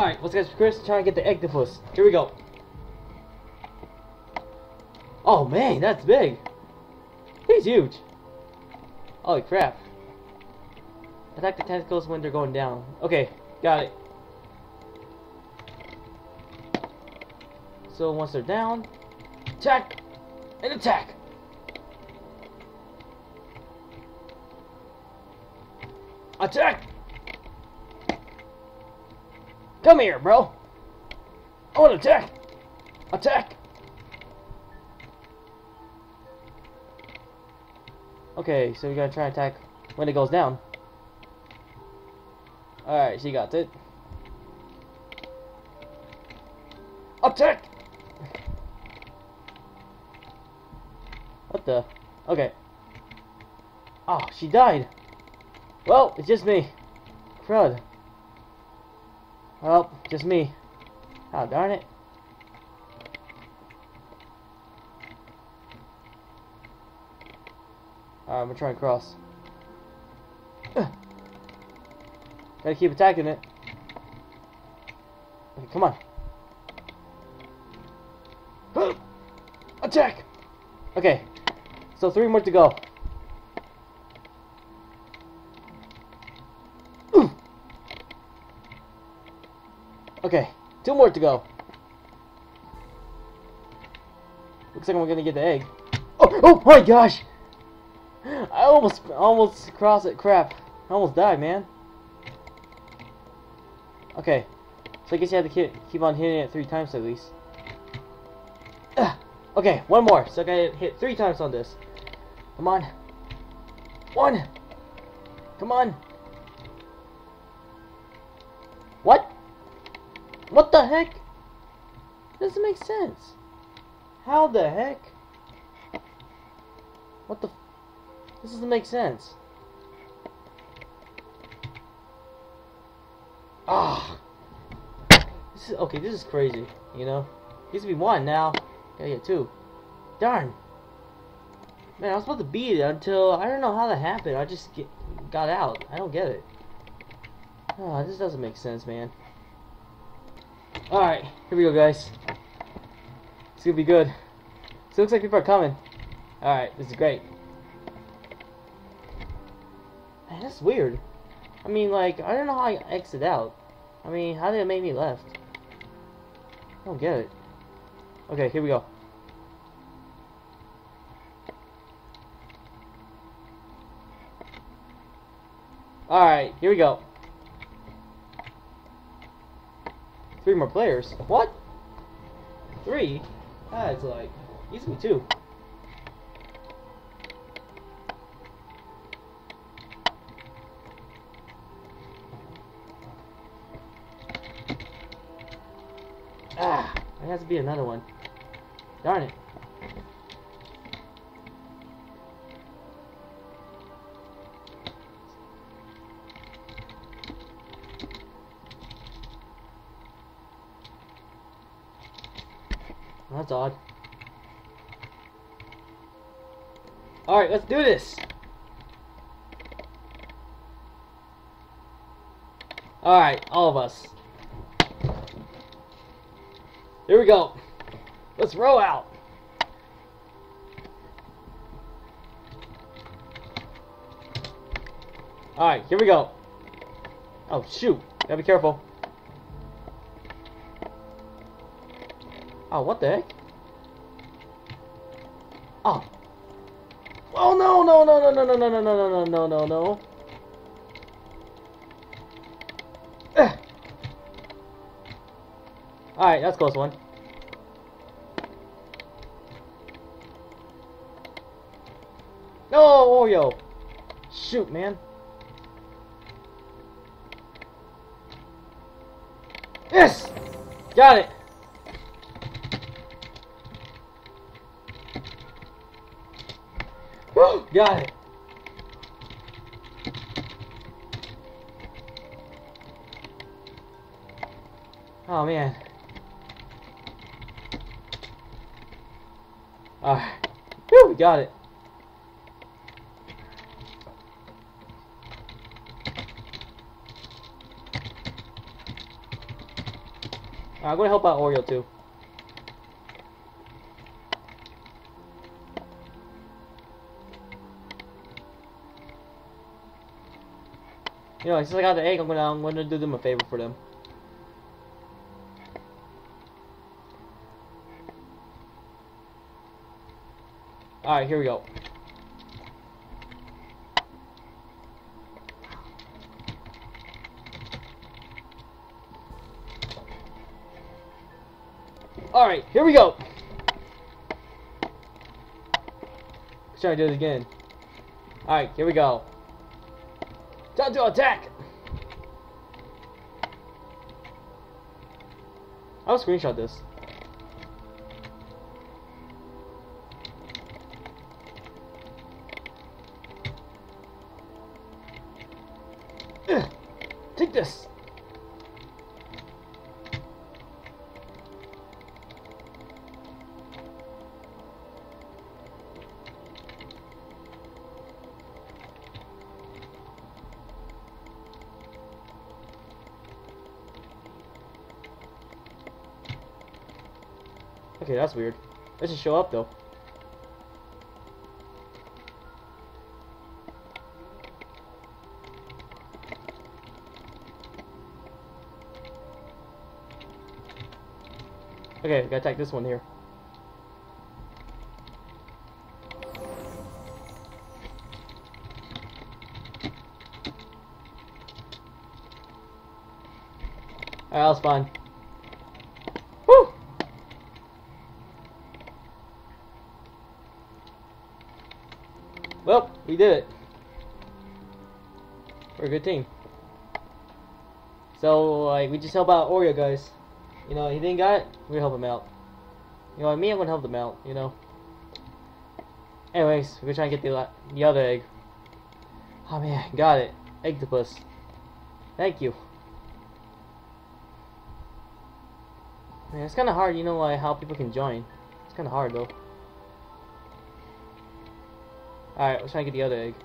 Alright, let's get Chris trying to get the Eggtopus. Here we go. Oh man, that's big. He's huge. Holy crap. Attack the tentacles when they're going down. Okay, got it. So once they're down, attack and attack. Attack! Come here, bro. I want to attack. Attack. Okay, so we gotta try and attack when it goes down. Alright, she got it. Attack! What the? Okay. Oh, she died. Well, it's just me. Crud. Well, just me. Oh, darn it. Alright, I'm gonna try and cross. Ugh. Gotta keep attacking it. Okay, come on. Attack! Okay, so three more to go. Okay, two more to go. Looks like I'm gonna get the egg. Oh, oh my gosh! I almost, almost crossed it. Crap! I almost died, man. Okay, so I guess you have to keep, on hitting it three times at least. Ugh. Okay, one more. So I gotta hit three times on this. Come on. One. Come on. What? What the heck? Doesn't make sense. How the heck? What the? This doesn't make sense. Ah. This is okay. This is crazy. You know, used to be one. Now, gotta get two. Darn. Man, I was supposed to beat it until I don't know how that happened. I just get, got out. I don't get it. Oh, this doesn't make sense, man. Alright, here we go, guys. It's gonna be good. So it looks like people are coming. Alright, this is great. Man, that's weird. I mean, like, I don't know how I exit out. I mean, how did it make me left? I don't get it. Okay, here we go. Alright, here we go. Three more players. What? Three? That's like, easily two. Ah, there has to be another one. Darn it. That's odd. Alright, let's do this! Alright, all of us. Here we go. Let's row out. Alright, here we go. Oh, shoot. Gotta be careful. Oh, what the heck? Oh. Oh, no, no, no, no, no, no, no, no, no, no, no, no, no. Alright, that's close one. No, Oreo! Shoot, man. Yes! Got it! Got it. Oh man. Alright. we got it. I'm gonna help out Oreo too. You know, since I got the egg, I'm gonna I'm gonna do them a favor for them. Alright, here we go. Alright, here we go. Let's to do it again. Alright, here we go. Time to attack! I'll screenshot this. Okay, that's weird. Let's just show up though. Okay, gotta attack this one here. Alright, that was fine. Well, we did it. We're a good team. So, like, we just help out Oreo, guys. You know, he didn't got it, we help him out. You know, me, I'm gonna help them out, you know. Anyways, we're trying to get the, the other egg. Oh man, got it. Octopus. Thank you. Man, it's kind of hard, you know, like, how people can join. It's kind of hard, though. Alright, let's try to get the other egg.